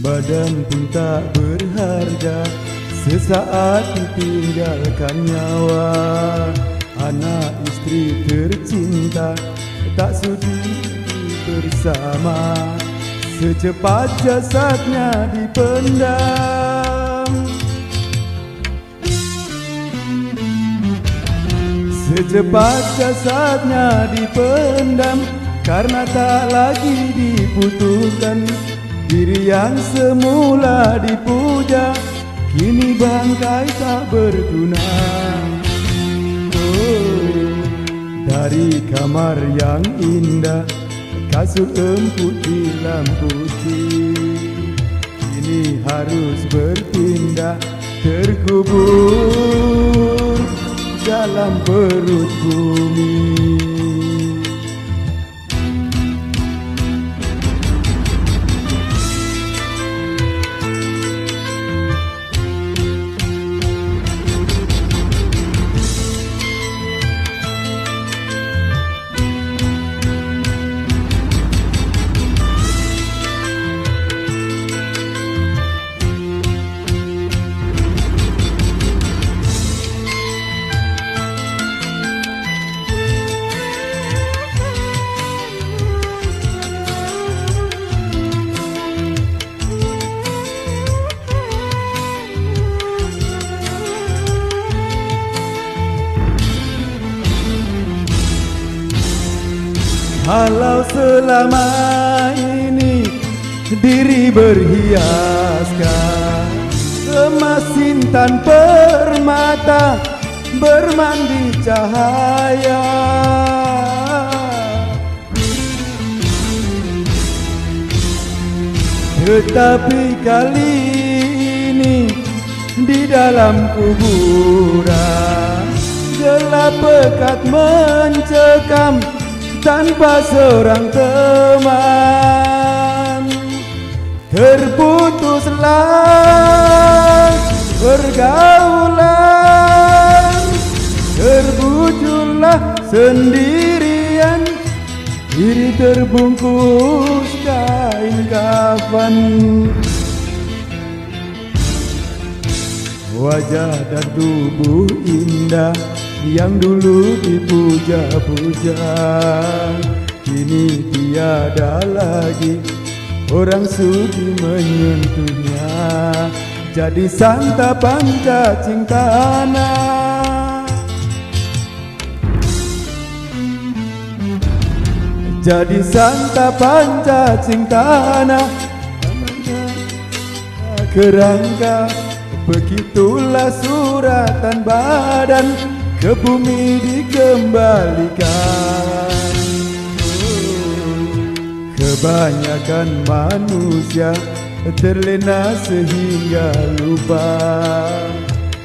Badan pun tak berharga. Sesaat ditinggalkan nyawa. Anak istri tercinta Tak sudi bersama. Secepat jasadnya dipendam. Secepat jasadnya dipendam. Karena tak lagi dibutuhkan Diri yang semula dipuja Kini bangkai tak berguna. Oh, Dari kamar yang indah Kasut empuk hilang putih. Kini harus berpindah Terkubur dalam perut bumi Kalau selama ini diri berhiaskan. Emas intan permata bermandi cahaya. Tetapi kali ini di dalam kuburan Gelap pekat mencekam tanpa seorang teman. Terputuslah pergaulan Terbujurlah sendirian. Diri terbungkus kain kafan. Wajah dan tubuh indah yang dulu dipuja-puja Kini tiada lagi. Orang sudi menyentuhnya Jadi santapan cacing tanah Jadi santapan cacing tanah Kerangka Begitulah suratan badan ke bumi dikembalikan. Kebanyakan manusia terlena sehingga lupa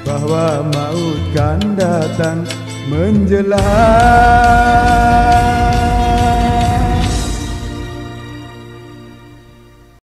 Bahwa maut kan datang menjelang